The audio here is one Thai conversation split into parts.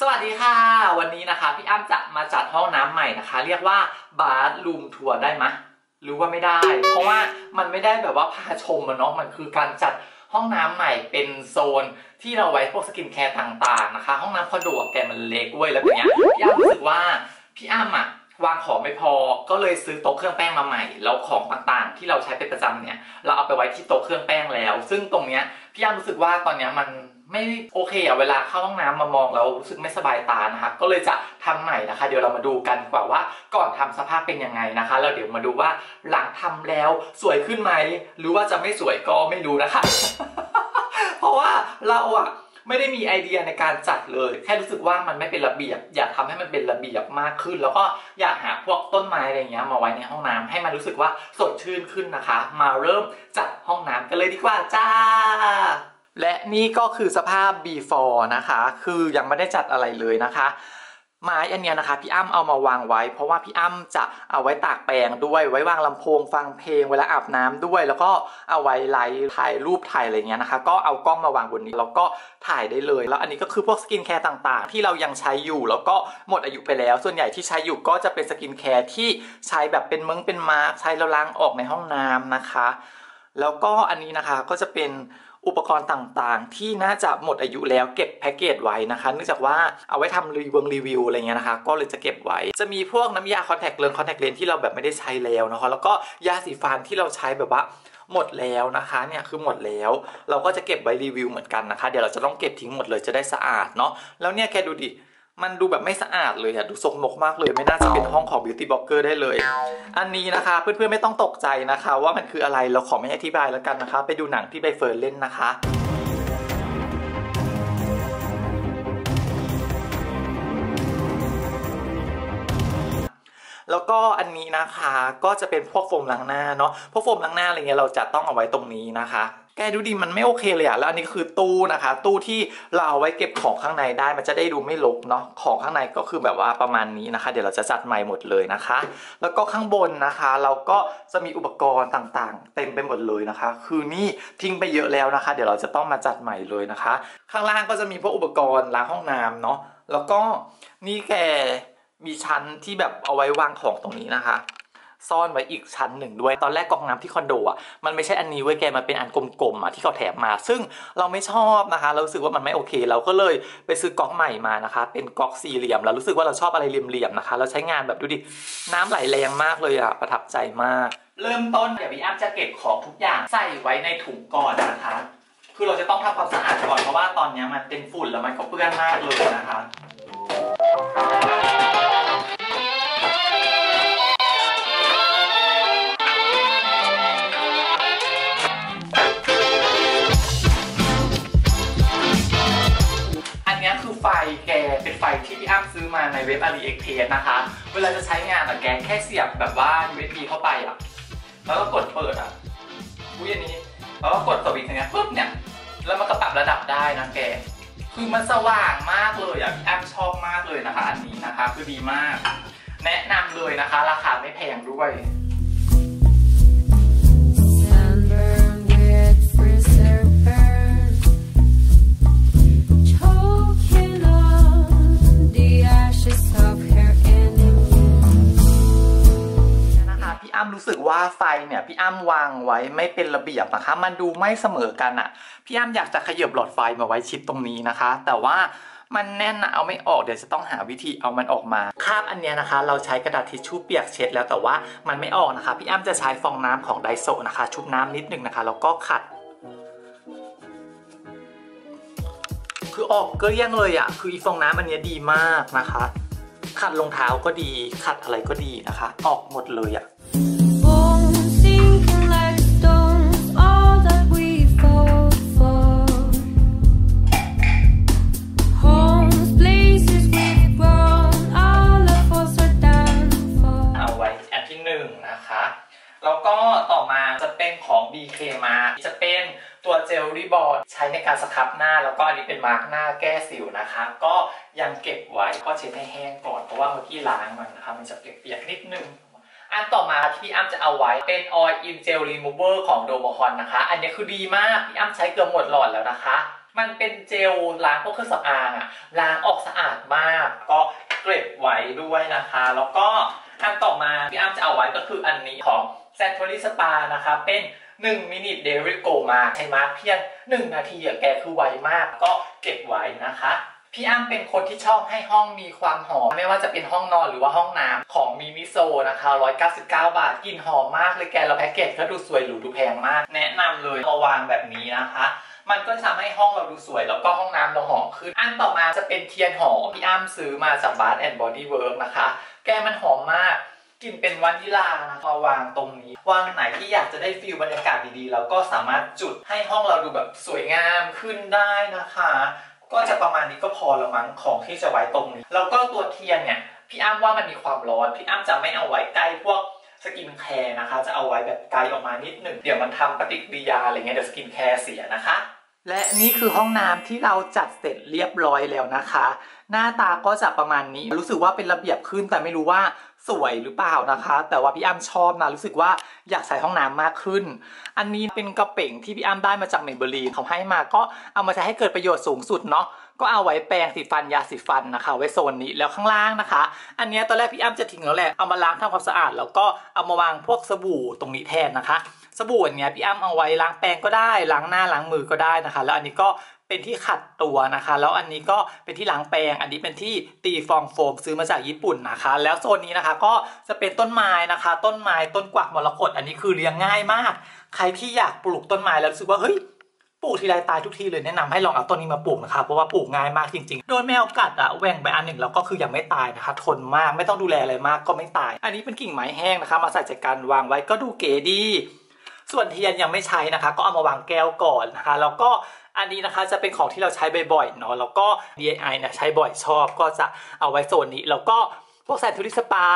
สวัสดีค่ะ วันนี้นะคะ พี่อ้ำจะมาจัดห้องน้ำใหม่นะคะ เรียกว่า bathroom tour ได้ไหมหรือว่าไม่ได้ เพราะว่ามันไม่ได้แบบว่าพาชมอะเนาะมันคือการจัดห้องน้ำใหม่เป็นโซนที่เราไว้พวก skincare ต่างๆนะคะ ห้องน้ำคอนโดอะแกมันเล็กเว้ยแล้วอย่างเงี้ยพี่อ้ำรู้สึกว่าพี่อ้ำอะ วางของไม่พอก็เลยซื้อโต๊ะเครื่องแป้งมาใหม่แล้วของต่างๆ ที่เราใช้เป็นประจำเนี่ย เราเอาไปไว้ที่โต๊ะเครื่องแป้งแล้ว ซึ่งตรงเนี้ยพี่อ้ำรู้สึกว่าตอนเนี้ยมันไม่โอเคอะเวลาเข้าห้องน้ำมามองแล้วรู้สึกไม่สบายตานะคะ ก็เลยจะทำใหม่นะคะ เดี๋ยวเรามาดูกันกว่าว่าก่อนทำสภาพเป็นยังไงนะคะแล้วเดี๋ยวมาดูว่าหลังทำแล้วสวยขึ้นไหมหรือว่าจะไม่สวยก็ไม่รู้นะคะ เพราะว่าเราอะ ไม่ได้มีไอเดียในการจัดเลย แค่รู้สึกว่ามันไม่เป็นระเบียบ อยากทำให้มันเป็นระเบียบมากขึ้น แล้วก็อยากหาพวกต้นไม้อะไรเงี้ยมาไว้ในห้องน้ำให้มันรู้สึกว่าสดชื่นขึ้นนะคะ มาเริ่มจัดห้องน้ำกันเลยดีกว่าจ้าและนี่ก็คือสภาพ before นะคะ คือยังไม่ได้จัดอะไรเลยนะคะ ไม้อันเนี้ยนะคะพี่อ้ำเอามาวางไว้ เพราะว่าพี่อ้ำจะเอาไว้ตากแปรงด้วย ไว้วางลำโพงฟังเพลงเวลาอาบน้ำด้วย แล้วก็เอาไว้ไลฟ์ถ่ายรูปถ่ายอะไรเงี้ยนะคะ ก็เอากล้องมาวางบนนี้แล้วก็ถ่ายได้เลย แล้วอันนี้ก็คือพวก skincare ต่างๆ ที่เรายังใช้อยู่แล้วก็หมดอายุไปแล้ว ส่วนใหญ่ที่ใช้อยู่ก็จะเป็น skincare ที่ใช้แบบเป็นมึงเป็นมาร์กใช้แล้วล้างออกในห้องน้ำนะคะ แล้วก็อันนี้นะคะก็จะเป็น อุปกรณ์ต่างๆ ที่น่าจะหมดอายุแล้วเก็บแพ็กเกจไว้นะคะเนื่องจากว่าเอาไว้ทำรีวิวรีวิวอะไรเงี้ยนะคะ ก็เลยจะเก็บไว้ จะมีพวกน้ำยาคอนแทคเลนส์คอนแทคเลนส์ที่เราแบบไม่ได้ใช้แล้วนะคะแล้วก็ยาสีฟันที่เราใช้แบบว่าหมดแล้วนะคะเนี่ยคือหมดแล้ว เราก็จะเก็บไว้รีวิวเหมือนกันนะคะ เดี๋ยวเราจะต้องเก็บทิ้งหมดเลยจะได้สะอาดเนาะแล้วเนี่ยแกดูดิ มันดูแบบไม่สะอาดเลยอะดูสกมกมากเลย ไม่น่าจะเป็นห้องของ beauty blogger ได้เลย อันนี้นะคะ เพื่อนๆไม่ต้องตกใจนะคะ ว่ามันคืออะไรเราขอไม่อธิบายแล้วกันนะคะ ไปดูหนังที่ใบเฟิร์นเล่นนะคะ แล้วก็อันนี้นะคะก็จะเป็นพวกโฟมล้างหน้าเนาะพวกโฟมล้างหน้าอะไรเงี้ยเราจะต้องเอาไว้ตรงนี้นะคะแกดูดิมันไม่โอเคเลยอะแล้วอันนี้คือตู้นะคะ ตู้ที่เราเอาไว้เก็บของข้างในได้มันจะได้ดูไม่รกเนาะของข้างในก็คือแบบว่าประมาณนี้นะคะ เดี๋ยวเราจะจัดใหม่หมดเลยนะคะ แล้วก็ข้างบนนะคะ เราก็จะมีอุปกรณ์ต่างๆ เต็มไปหมดเลยนะคะ คือนี่ทิ้งไปเยอะแล้วนะคะ เดี๋ยวเราจะต้องมาจัดใหม่เลยนะคะ ข้างล่างก็จะมีพวกอุปกรณ์ล้างห้องน้ำเนาะแล้วก็นี่แก มีชั้นที่แบบเอาไว้วางของตรงนี้นะคะ ซ่อนไว้อีกชั้นหนึ่งด้วยตอนแรกกองน้ำที่คอนโดอะมันไม่ใช่อันนี้เว้ยแกมันเป็นอันกลมๆอะที่เขาแถมมา ซึ่งเราไม่ชอบนะคะ เรารู้สึกว่ามันไม่โอเค เราก็เลยไปซื้อก๊อกใหม่มานะคะ เป็นก๊อกสี่เหลี่ยมเรารู้สึกว่าเราชอบอะไรเหลี่ยมๆนะคะ เราใช้งานแบบดูดิน้ำไหลแรงมากเลยอะประทับใจมาก เริ่มต้นเดี๋ยวพี่อ้ำจะเก็บของทุกอย่างใส่ไว้ในถุงก่อนนะคะคือเราจะต้องทำความสะอาดก่อนเพราะว่าตอนนี้มันเป็นฝุ่นแล้วมันก็เปื้อนมากเลยนะคะ ในเว็บ AliExpress นะคะ เวลาจะใช้งานอะแกแค่เสียบแบบว่า USB เข้าไปอะแล้วก็กดเปิดอะอุ้ยอันนี้ แล้วก็กดสวิตช์อย่างเงี้ยปุ๊บเนี่ย แล้วมันก็ปรับระดับได้นะแก คือมันสว่างมากเลยอะแอมชอบมากเลยนะคะ อันนี้นะคะ คือดีมาก แนะนำเลยนะคะ ราคาไม่แพงด้วย อ้ำรู้สึกว่าไฟเนี่ยพี่อ้ำวางไว้ไม่เป็นระเบียบนะคะมันดูไม่เสมอกันอะ่ะพี่อ้ำอยากจะขยับหลอดไฟมาไว้ชิดตรงนี้นะคะ แต่ว่ามันแน่นนะเอาไม่ออกเดี๋ยวจะต้องหาวิธีเอามันออกมาคราบอันเนี้ยนะคะ เราใช้กระดาษทิชชู่เปียกเช็ดแล้วแต่ว่ามันไม่ออกนะคะ พี่อ้ำจะใช้ฟองน้ำของไดโซนะคะ ชุบน้ำนิดนึงนะคะแล้วก็ขัด คือออกเกลี้ยงเลยอะ่ะคืออีฟองน้ำอันเนี้ยดีมากนะคะขัดรองเท้าก็ดีขัดอะไรก็ดีนะคะ ออกหมดเลยอะ ต่อมาจะเป็นของ BK มาจะเป็นตัวเจลลี่บอลใช้ในการสครับหน้า แล้วก็อันนี้เป็นมาร์กหน้าแก้สิวนะคะ ก็ยังเก็บไว้ก็เช็ดให้แห้งก่อนเพราะว่าเมื่อกี้ล้างมันนะคะมันจะเปียกๆนิดนึงอันต่อมาที่พี่อ้ำจะเอาไว้เป็น Oil in Gel Remover ของโดมคอนนะคะ อันนี้คือดีมาก พี่อ้ำใช้เกือบหมดหลอดแล้วนะคะ มันเป็นเจลล้างพวกเครื่องสำอางอะล้างออกสะอาดมาก ก็เก็บไว้ด้วยนะคะ แล้วก็อันต่อมาพี่อ้ำจะเอาไว้ก็คืออันนี้ของ s a n t o r i Spa นะคะเป็น1มินิเดริโกมาใช้มาเพียง 1 นาทีอะแกคือไวมาก ก็เก็บไว้นะคะ พี่อ้ำเป็นคนที่ชอบให้ห้องมีความหอม ไม่ว่าจะเป็นห้องนอนหรือว่าห้องน้ำของ Miniso นะคะ 199 บาทกลิ่นหอมมากเลยแกแล้วแพ็กเกจก็ดูสวยหรูดูแพงมาก แนะนำเลยมาวางแบบนี้นะคะมันก็จะทำให้ห้องเราดูสวย แล้วก็ห้องน้ำเราหอมขึ้น อันต่อมาจะเป็นเทียนหอมพี่อ้ำซื้อมาจาก Bath and Body Works นะคะ แกมันหอมมาก กลิ่นเป็นวานิลานะมาวางตรงนี้ วางไหนที่อยากจะได้ feel บรรยากาศดีๆ แล้วก็สามารถจุดให้ห้องเราดูแบบสวยงามขึ้นได้นะคะ ก็จะประมาณนี้ก็พอละมั้งของที่จะไว้ตรงนี้ แล้วก็ตัวเทียนเนี่ยพี่อ้ำว่ามันมีความร้อน พี่อ้ำจะไม่เอาไว้ใกล้พวกสกินแคร์นะคะ จะเอาไว้แบบไกลออกมานิดหนึ่ง เดี๋ยวมันทำปฏิกิริยาอะไรเงี้ยเดี๋ยวสกินแคร์เสียนะคะ และนี่คือห้องน้ำที่เราจัดเสร็จเรียบร้อยแล้วนะคะ หน้าตาก็จะประมาณนี้ รู้สึกว่าเป็นระเบียบขึ้นแต่ไม่รู้ว่า สวยหรือเปล่านะคะ แต่ว่าพี่อ้ำชอบนะรู้สึกว่าอยากใช้ห้องน้ำมากขึ้น อันนี้เป็นกระเป๋งที่พี่อ้ำได้มาจากเมเบลีนเขาให้มาก็เอามาใช้ให้เกิดประโยชน์สูงสุดเนาะก็เอาไว้แปรงสีฟันยาสีฟันนะคะ ไว้โซนนี้แล้วข้างล่างนะคะ อันนี้ตอนแรกพี่อ้ำจะทิ้งแล้วแหละเอามาล้างทำความสะอาด แล้วก็เอามาวางพวกสบู่ตรงนี้แทนนะคะสบู่อันเนี้ยพี่อ้ำเอาไว้ล้างแปรงก็ได้ล้างหน้าล้างมือก็ได้นะคะ แล้วอันนี้ก็ เป็นที่ขัดตัวนะคะ แล้วอันนี้ก็เป็นที่ล้างแปรงอันนี้เป็นที่ตีฟองโฟมซื้อมาจากญี่ปุ่นนะคะ แล้วโซนนี้นะคะก็จะเป็นต้นไม้นะคะ ต้นไม้ต้นกวักมรกตอันนี้คือเลี้ยงง่ายมาก ใครที่อยากปลูกต้นไม้แล้วรู้สึกว่าเฮ้ยปลูกทีไรตายทุกทีเลยแนะนำให้ลองเอาต้นนี้มาปลูกนะคะเพราะว่าปลูกง่ายมากจริงๆ โดนแมวกัดอะแหว่งไปอันหนึ่งแล้วก็คือยังไม่ตายนะคะ ทนมากไม่ต้องดูแลอะไรมากก็ไม่ตาย อันนี้เป็นกิ่งไม้แห้งนะคะ มาใส่จัดการวางไว้ก็ดูเก๋ดี ส่วนเทียนยังไม่ใช้นะคะ ก็เอามาวางแก้วก่อนนะคะแล้วก็ อันนี้นะคะจะเป็นของที่เราใช้บ่อยๆเนาะแล้วก็ DIY เนี่ยใช้บ่อยชอบก็จะเอาไว้โซนนี้แล้วก็ พวกแซนทูริสปา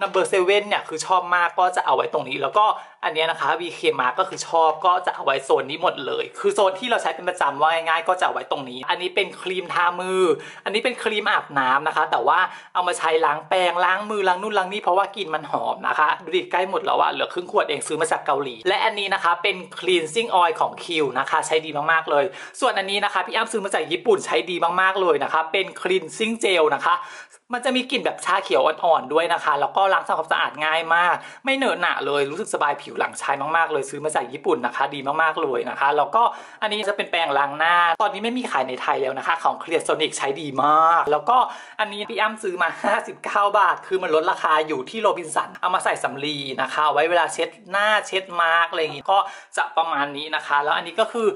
number seven เนี่ยคือชอบมากก็จะเอาไว้ตรงนี้ แล้วก็อันนี้นะคะ VK มาก็คือชอบก็จะเอาไว้โซนนี้หมดเลย คือโซนที่เราใช้เป็นประจำว่าง่ายๆก็จะเอาไว้ตรงนี้ อันนี้เป็นครีมทามือ อันนี้เป็นครีมอาบน้ำนะคะ แต่ว่าเอามาใช้ล้างแปรงล้างมือล้างนู่นล้างนี่เพราะว่ากลิ่นมันหอมนะคะดูดิใกล้หมดแล้วอะเหลือครึ่งขวดเองซื้อมาจากเกาหลี และอันนี้นะคะเป็น cleansing oil ของ Q นะคะใช้ดีมากๆเลย ส่วนอันนี้นะคะพี่อ้ำซื้อมาจากญี่ปุ่นใช้ดีมากๆเลยนะคะ เป็น cleansing gel นะคะ มันจะมีกลิ่นแบบชาเขียวอ่อนๆด้วยนะคะ แล้วก็ล้างทำความสะอาดง่ายมาก ไม่เหนอะหนะเลยรู้สึกสบายผิวหลังใช้มากๆเลยซื้อมาจากญี่ปุ่นนะคะ ดีมากๆเลยนะคะ แล้วก็อันนี้จะเป็นแปรงล้างหน้า ตอนนี้ไม่มีขายในไทยแล้วนะคะ ของ Clarisonic ใช้ดีมาก แล้วก็อันนี้พี่อ้ำซื้อมา 59 บาท คือมันลดราคาอยู่ที่โรบินสันเอามาใส่สำลีนะคะ ไว้เวลาเช็ดหน้าเช็ดมาร์กอะไรอย่างงี้ก็จะประมาณนี้นะคะ แล้วอันนี้ก็คือ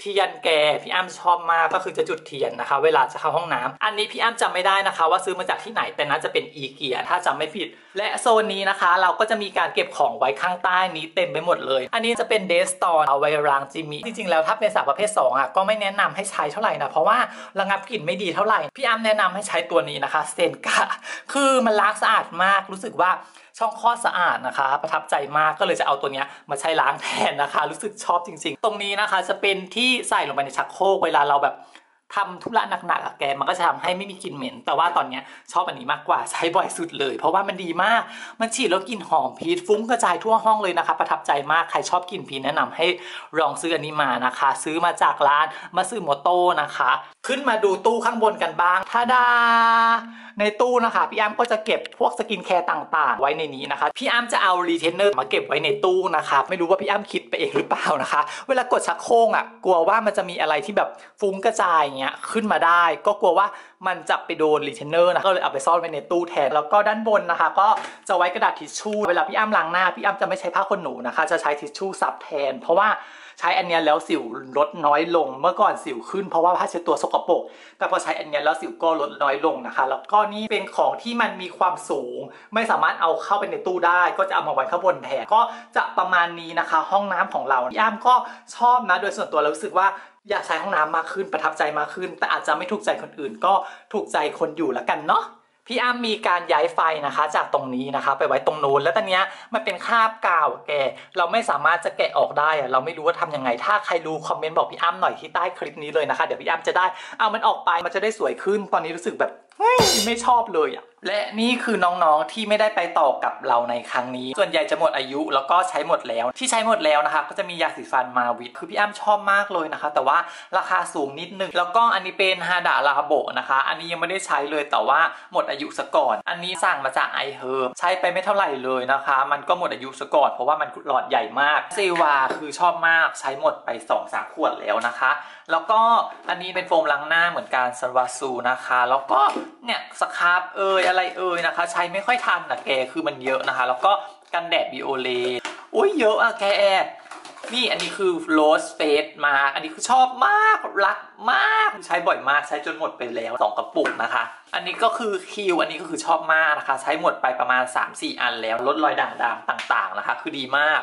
เทียนแกพี่อ้ำชอบมากก็คือจะจุดเทียนนะคะ เวลาจะเข้าห้องน้ำอันนี้พี่อ้ำจำไม่ได้นะคะ ว่าซื้อมาจากที่ไหนแต่น่าจะเป็นอีเกียถ้าจำไม่ผิด และโซนนี้นะคะ เราก็จะมีการเก็บของไว้ข้างใต้นี้เต็มไปหมดเลย อันนี้จะเป็นเดสตอนเอาไว้รางจิมมี่จริงๆแล้วถ้าเป็นสาวประเภท2อะก็ไม่แนะนำให้ใช้เท่าไหร่นะเพราะว่าระงับกลิ่นไม่ดีเท่าไหร่พี่อ้ำแนะนำให้ใช้ตัวนี้นะคะเซนกะคือมันล้างสะอาดมากรู้สึกว่าช่องคลอดสะอาดนะคะ ประทับใจมากก็เลยจะเอาตัวนี้มาใช้ล้างแทนนะคะ รู้สึกชอบจริง ๆ ตรงนี้นะคะจะเป็นที่ใส่ลงไปในชักโครกเวลาเราแบบ ทำธุระหนักๆอะแกมันก็จะทำให้ไม่มีกลิ่นเหม็น แต่ว่าตอนเนี้ยชอบอันนี้มากกว่าใช้บ่อยสุดเลย เพราะว่ามันดีมาก มันฉีดแล้วกลิ่นหอมพีชฟุ้งกระจายทั่วห้องเลยนะคะ ประทับใจมากใครชอบกลิ่นพีชแนะนำให้ลองซื้ออันนี้มานะคะ ซื้อมาจากร้านมาซื้อโมโต้นะคะ ขึ้นมาดูตู้ข้างบนกันบ้างท่าดา ในตู้นะคะพี่อ้ำก็จะเก็บพวกสกินแคร์ต่างๆ ไว้ในนี้นะคะ พี่อ้ำจะเอารีเทนเนอร์มาเก็บไว้ในตู้นะคะไม่รู้ว่าพี่อ้ำคิดไปเองหรือเปล่านะคะ เวลากดชักโครกอะกลัวว่ามันจะมีอะไรที่แบบฟุ้งกระจายอย่างเงี้ยขึ้นมาได้ ก็กลัวว่ามันจะไปโดนรีเทนเนอร์นะก็เลยเอาไปซ่อนไว้ในตู้แทนแล้วก็ด้านบนนะคะ ก็จะไว้กระดาษทิชชู่เวลาพี่อ้ำล้างหน้าพี่อ้ำจะไม่ใช้ผ้าขนหนูนะคะ จะใช้ทิชชู่ซับแทน เพราะว่า ใช้อันเนี้ยแล้วสิวลดน้อยลง เมื่อก่อนสิวขึ้นเพราะว่าผ้าเช็ดตัวสกปรกแต่พอใช้อันเนี้ยแล้วสิวก็ลดน้อยลงนะคะ แล้วก็นี่เป็นของที่มันมีความสูง ไม่สามารถเอาเข้าไปในตู้ได้ ก็จะเอามาไว้ข้างบนแทนก็จะประมาณนี้นะคะ ห้องน้ำของเราพี่อ้ำก็ชอบนะโดยส่วนตัวเรารู้สึกว่าอยากใช้ห้องน้ำมากขึ้นประทับใจมากขึ้น แต่อาจจะไม่ถูกใจคนอื่นก็ถูกใจคนอยู่ละกันเนาะ พี่อ้ำมีการย้ายไฟนะคะ จากตรงนี้นะคะ ไปไว้ตรงนู้นแล้วตอนเนี้ยมันเป็นคาบกาวแกเราไม่สามารถจะแกะออกได้อะเราไม่รู้ว่าทำยังไง ถ้าใครรู้คอมเมนต์บอกพี่อ้ำหน่อยที่ใต้คลิปนี้เลยนะคะ เดี๋ยวพี่อ้ำจะได้เอามันออกไปมันจะได้สวยขึ้นตอนนี้รู้สึกแบบไม่ชอบเลยอะและนี่คือน้องๆที่ไม่ได้ไปต่อกับเราในครั้งนี้ ส่วนใหญ่จะหมดอายุแล้วก็ใช้หมดแล้ว ที่ใช้หมดแล้วนะคะ ก็จะมียาสีฟันมาวิทคือพี่อ้ำชอบมากเลยนะคะ แต่ว่าราคาสูงนิดนึง แล้วก็อันนี้เป็นฮาดาลาโบนะคะ อันนี้ยังไม่ได้ใช้เลยแต่ว่าหมดอายุซะก่อน อันนี้สั่งมาจากไอเฮิร์ใช้ไปไม่เท่าไหร่เลยนะคะ มันก็หมดอายุซะก่อนเพราะว่ามันหลอดใหญ่มากเซวาคือชอบมากใช้หมดไป2อสาขวดแล้วนะคะ แล้วก็อันนี้เป็นโฟมล้างหน้าเหมือนกัน Sulwhasoo นะคะ แล้วก็เนี่ยสครับเอยอะไรเอยนะคะ ใช้ไม่ค่อยทันนะแกคือมันเยอะนะคะ แล้วก็กันแดด Biore อุ้ยเยอะอะแกนี่อันนี้คือ rose face mask อันนี้คือชอบมาก รักมาก ใช้บ่อยมาก ใช้จนหมดไปแล้วสองกระปุกนะคะ อันนี้ก็คือคิว อันนี้ก็คือชอบมากนะคะ ใช้หมดไปประมาณ 3-4 อันแล้ว ลดรอยด่างดำต่างๆนะคะ คือดีมาก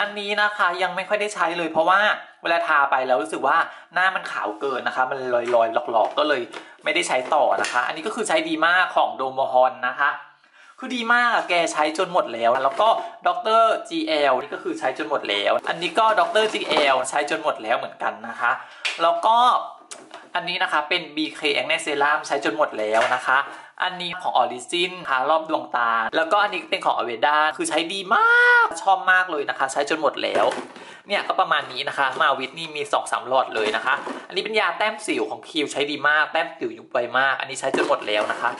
อันนี้นะคะยังไม่ค่อยได้ใช้เลยเพราะว่า เวลาทาไปแล้วรู้สึกว่าหน้ามันขาวเกินนะคะ มันลอยๆหลอกๆ ก็เลยไม่ได้ใช้ต่อนะคะ อันนี้ก็คือใช้ดีมากของ Domohorn นะคะ คือดีมากอะแกใช้จนหมดแล้ว แล้วก็ Dr.Jill นี่ก็คือใช้จนหมดแล้ว อันนี้ก็ Dr.Jill ใช้จนหมดแล้วเหมือนกันนะคะ แล้วก็อันนี้นะคะเป็น BK Acne Serum ใช้จนหมดแล้วนะคะ อันนี้ของ Origins ทารอบดวงตา แล้วก็อันนี้เป็นของอเวดาคือใช้ดีมากชอบมากเลยนะคะ ใช้จนหมดแล้ว เนี่ยก็ประมาณนี้นะคะ มาวิทนี่มี2อสามหลอดเลยนะคะ อันนี้เป็นยาแต้มสิวของคิวใช้ดีมากแต้มสิวยุบไปมาก อันนี้ใช้จนหมดแล้วนะคะ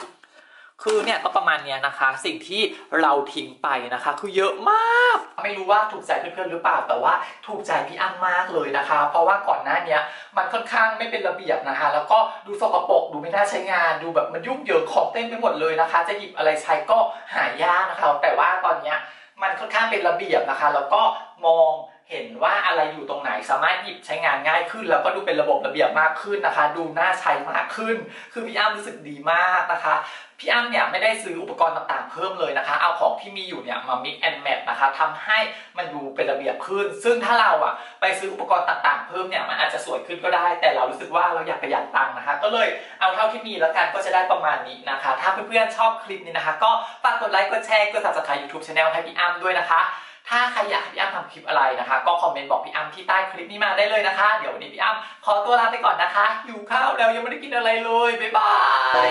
คือเนี่ยก็ประมาณเนี้ยนะคะ สิ่งที่เราทิ้งไปนะคะ คือเยอะมาก ไม่รู้ว่าถูกใจเพื่อนๆหรือเปล่าแต่ว่าถูกใจพี่อ้ำมากเลยนะคะ เพราะว่าก่อนหน้านี้มันค่อนข้างไม่เป็นระเบียบนะคะ แล้วก็ดูสกปรกดูไม่น่าใช้งาน ดูแบบมันยุ่งเหยิงของเต็มไปหมดเลยนะคะ จะหยิบอะไรใช้ก็หายากนะคะ แต่ว่าตอนเนี้ยมันค่อนข้างเป็นระเบียบนะคะ แล้วก็มอง เห็นว่าอะไรอยู่ตรงไหนสามารถหยิบใช้งานง่ายขึ้น แล้วก็ดูเป็นระบบระเบียบมากขึ้นนะคะ ดูน่าใช้มากขึ้น คือพี่อ้ำรู้สึกดีมากนะคะพี่อ้ำเนี่ยไม่ได้ซื้ออุปกรณ์ต่างๆเพิ่มเลยนะคะ เอาของที่มีอยู่เนี่ยมา mix and match นะคะทำให้มันดูเป็นระเบียบขึ้น ซึ่งถ้าเราอะไปซื้ออุปกรณ์ต่างๆเพิ่มเนี่ยมันอาจจะสวยขึ้นก็ได้ แต่เรารู้สึกว่าเราอยากประหยัดตังค์นะคะ ก็เลยเอาเท่าที่มีแล้วกันก็จะได้ประมาณนี้นะคะ ถ้าเพื่อนๆชอบคลิปนี้นะคะ ก็ฝากกดไลค์กดแชร์กด subscribe YouTube Channel ให้พี่อ้ำด้วยนะคะ ถ้าใครอยากให้พี่อ้ำทำคลิปอะไรนะคะ ก็คอมเมนต์บอกพี่อ้ำที่ใต้คลิปนี้มาได้เลยนะคะ เดี๋ยววันนี้พี่อ้ำขอตัวลาไปก่อนนะคะหิวข้าวแล้วยังไม่ได้กินอะไรเลยบ๊ายบาย